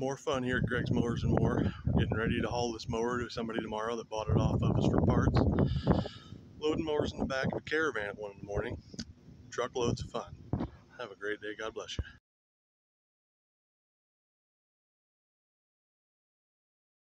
more fun here at Greg's Mowers and More. Getting ready to haul this mower to somebody tomorrow that bought it off of us for parts. Loading mowers in the back of a caravan at one in the morning. Truckloads of fun. Have a great day. God bless you.